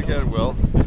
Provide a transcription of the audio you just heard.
gotta get it well.